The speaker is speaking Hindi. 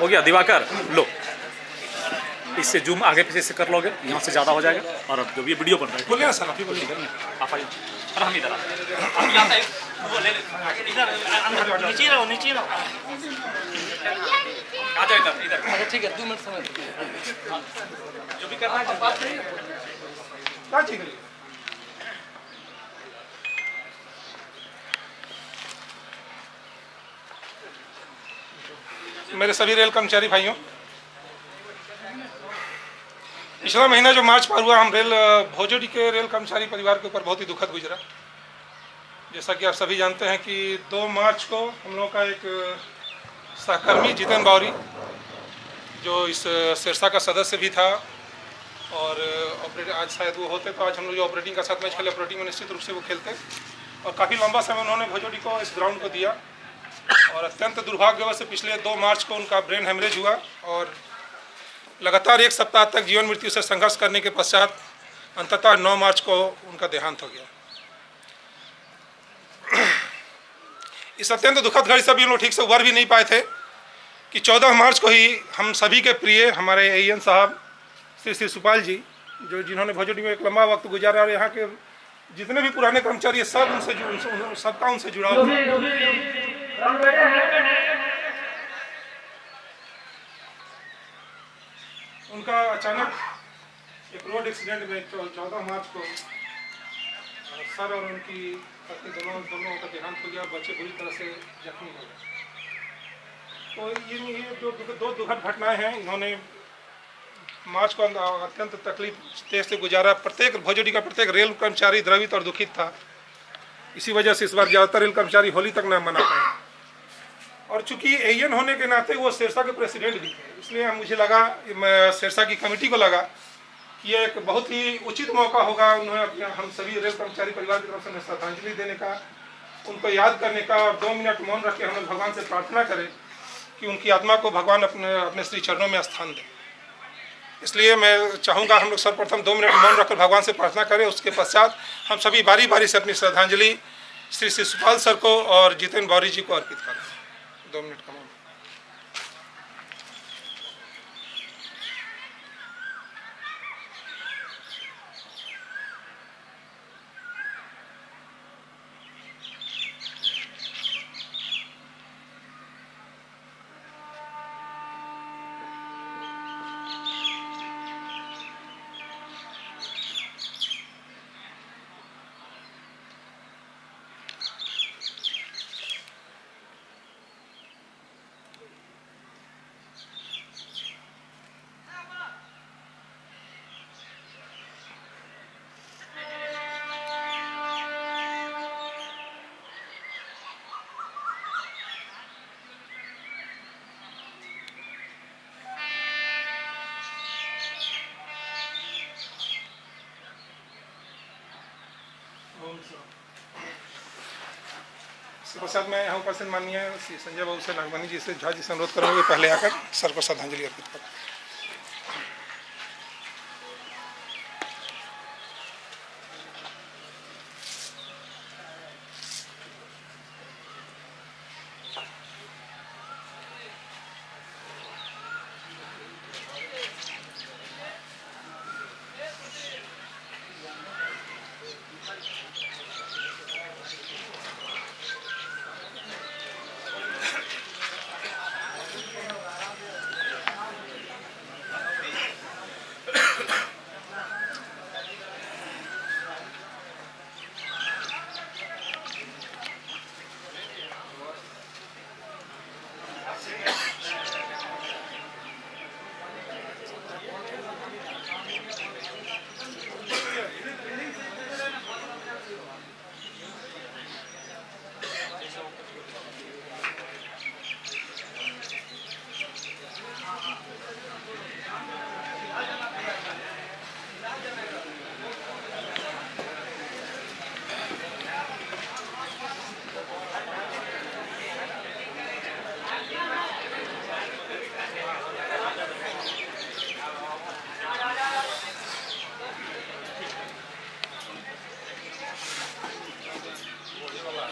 हो गया दिवाकर लो। इससे जूम आगे पीछे से कर लोगे यहाँ से ज़्यादा हो जाएगा। और अब जो भी वीडियो बन रहा है बोलिए ना सर आप आप आइए। हम इधर आप यहाँ से वो ले ले। इधर नीचे रहो नीचे रहो। आ जाओ इधर इधर। अच्छा ठीक है दो मिनट समय जो भी करना है बात करिए क्या ठीक है। मेरे सभी रेल कर्मचारी भाइयों, पिछला महीना जो मार्च पार हुआ, हम रेल भोजोडी के रेल कर्मचारी परिवार के ऊपर बहुत ही दुखद गुजरा। जैसा कि आप सभी जानते हैं कि दो मार्च को हम लोग का एक सहकर्मी जितेन बावरी, जो इस सिरसा का सदस्य भी था और ऑपरेट आज शायद वो होते तो आज हम लोग जो ऑपरेटिंग का साथ मैच खेले ऑपरेटिंग में निश्चित रूप से वो खेलते। और काफ़ी लंबा समय उन्होंने भोजोडी को इस ग्राउंड को दिया। और अत्यंत दुर्भाग्यवश पिछले दो मार्च को उनका ब्रेन हेमरेज हुआ और लगातार एक सप्ताह तक जीवन मृत्यु से संघर्ष करने के पश्चात अंततः 9 मार्च को उनका देहांत हो गया। इस अत्यंत दुखद घड़ी से भी लोग ठीक से उभर भी नहीं पाए थे कि 14 मार्च को ही हम सभी के प्रिय हमारे एन साहब, श्री श्री सुपाल जी, जो जिन्होंने भोजोडी में एक लंबा वक्त गुजारा और यहाँ के जितने भी पुराने कर्मचारी सब उनसे सबका उनसे- उन- उनका अचानक एक रोड एक्सीडेंट में चौदह मार्च को सर और उनकी पत्नी दोनों दोनों का देहांत हो गया, बच्चे बुरी तरह से जख्मी हो गए। तो ये ये जो दो दुखद घटनाएँ हैं, इन्होंने मार्च को अत्यंत तकलीफ़, तेज से गुजारा। प्रत्येक भोजोडी का प्रत्येक रेल कर्मचारी द्रवित और दुखित था। इसी वजह से इस बार ज़्यादातर रेल कर्मचारी होली तक न मना पाए। और चूँकि एन होने के नाते वो सिरसा के प्रेसिडेंट भी थे, इसलिए मुझे लगा सिरसा की कमेटी को लगा कि एक बहुत ही उचित मौका होगा उन्हें अपने, हम सभी रेल कर्मचारी परिवार की तरफ़ से श्रद्धांजलि देने का, उनको याद करने का और दो मिनट मौन रख के हम भगवान से प्रार्थना करें कि उनकी आत्मा को भगवान अपने अपने श्री चरणों में स्थान दें। इसलिए मैं चाहूँगा हम लोग सर्वप्रथम दो मिनट मौन रखकर भगवान से प्रार्थना करें, उसके पश्चात हम सभी बारी बारी से अपनी श्रद्धांजलि श्री सुपाल सर को और जितेन बौरी जी को अर्पित करें। दो मिनट का इसके पश्चात मैं यहाँ उपस्थित माननीय संजय बाबू से नागवानी जी से झा जी से अनुरोध करूँगा पहले आकर सर को श्रद्धांजलि अर्पित करें।